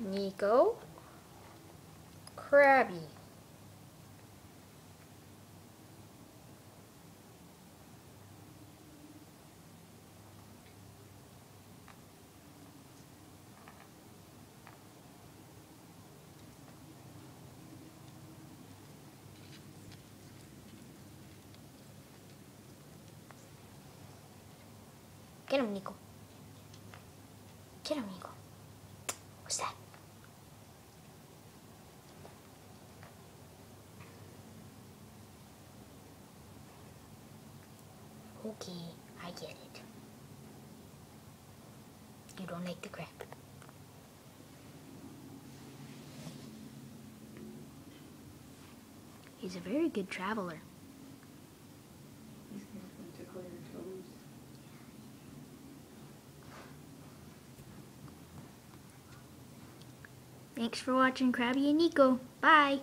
Nico, Krabby. Get him, Nico. Get him, Nico. What's that? Okay, I get it. You don't like the crab. He's a very good traveler. He's gonna tickle your toes. Thanks for watching Krabby and Nico. Bye.